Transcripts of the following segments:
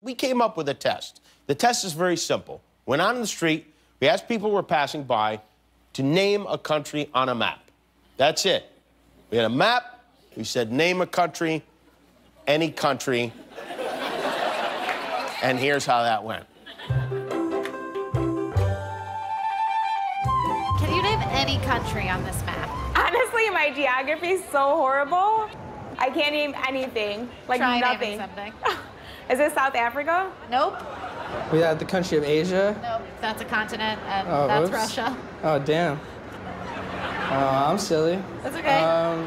We came up with a test. The test is very simple. Went out on the street, we asked people who were passing by to name a country on a map. That's it. We had a map, we said, name a country, any country. and here's how that went. Can you name any country on this map? Honestly, my geography is so horrible. I can't name anything. Like Try nothing. naming something. Is it South Africa? Nope. We had the country of Asia. Nope. That's a continent, and Oh, that's whoops. Russia. Oh, damn. Oh, I'm silly. That's okay. Um,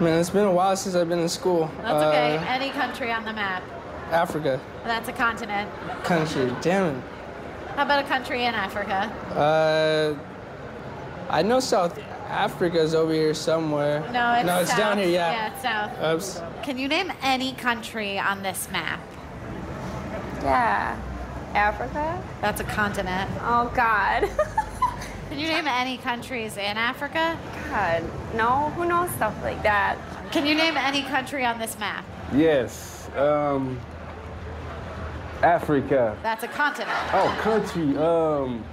man, it's been a while since I've been in school. that's okay. Uh, Any country on the map. Africa. That's a continent. Country. Damn it. How about a country in Africa? Uh, I know South Africa's over here somewhere. No, it's No, it's south. down here, yeah. Yeah, it's south. Oops. Can you name any country on this map? Yeah. Africa? That's a continent. Oh God. Can you name any countries in Africa? God, no. Who knows stuff like that? Can you name any country on this map? Yes. Um, Africa. That's a continent. Oh, country. Um,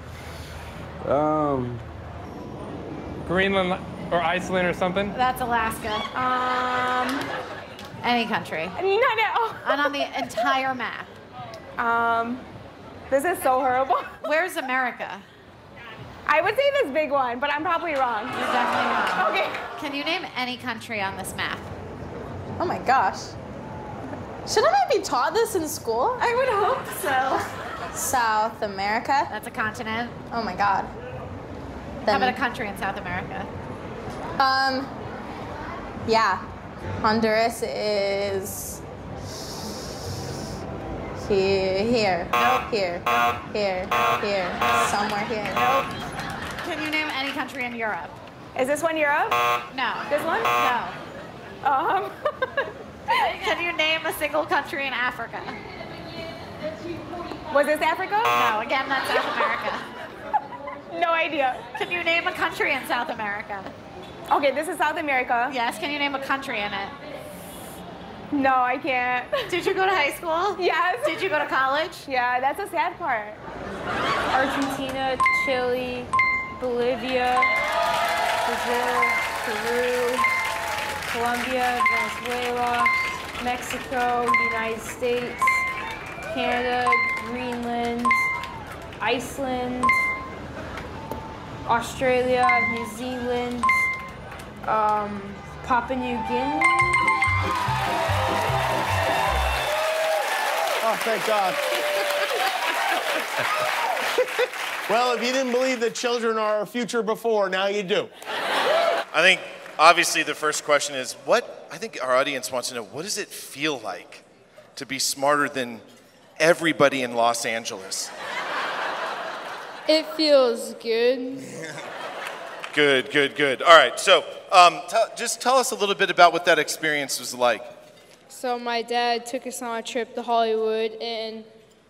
um, Greenland or Iceland or something? That's Alaska. Um, Any country. none at all. And on the entire map. Um, this is so horrible. Where's America? I would say this big one, but I'm probably wrong. You're definitely wrong. Okay. Can you name any country on this map? Oh my gosh. Shouldn't I be taught this in school? I would hope so. South America? That's a continent. Oh my god. How Then, about a country in South America? um, yeah. Honduras is here, here, here, here, here, somewhere here. Nope. Can you name any country in Europe? Is this one Europe? No. This one? No. Um, Can you name a single country in Africa? was this Africa? No. Again, that's South America. No idea. Can you name a country in South America? Okay, this is South America. Yes. Can you name a country in it? No, I can't. Did you go to high school? Yes. Did you go to college? Yeah, that's a sad part. Argentina, Chile, Bolivia, Brazil, Peru, Colombia, Venezuela, Mexico, United States, Canada, Greenland, Iceland, Australia, New Zealand, um, Papua New Guinea. Oh, thank God. well, if you didn't believe that children are our future before, now you do. I think obviously the first question is what I think our audience wants to know what does it feel like to be smarter than everybody in Los Angeles? It feels good. Good, good, good. All right, so um, just tell us a little bit about what that experience was like. So my dad took us on a trip to Hollywood, and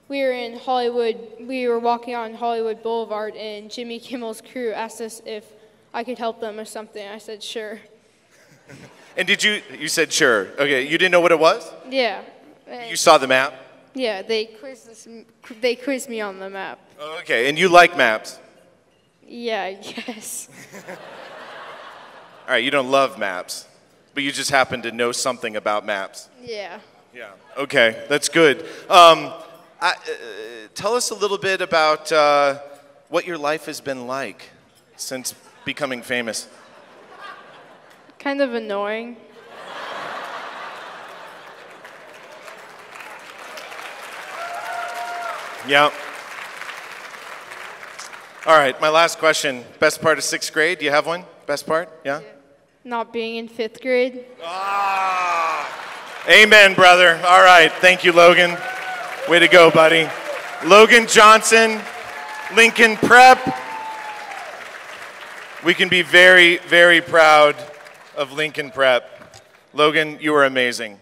we were in Hollywood. We were walking on Hollywood Boulevard, and Jimmy Kimmel's crew asked us if I could help them or something. I said sure. And did you, you said sure. Okay, you didn't know what it was? Yeah. You saw the map? Yeah, they us, They quizzed me on the map. Okay, and you like maps? Yeah, I guess. All right, you don't love maps, but you just happen to know something about maps. Yeah. Yeah. Okay, that's good. Um, I, uh, tell us a little bit about uh, what your life has been like since becoming famous. Kind of annoying. Yeah. All right, my last question. Best part of sixth grade? Do you have one? Best part? Yeah? Not being in fifth grade. Ah, Amen, brother. All right, thank you, Logan. Way to go, buddy. Logan Johnson, Lincoln Prep. We can be very, very proud of Lincoln Prep. Logan, you were amazing.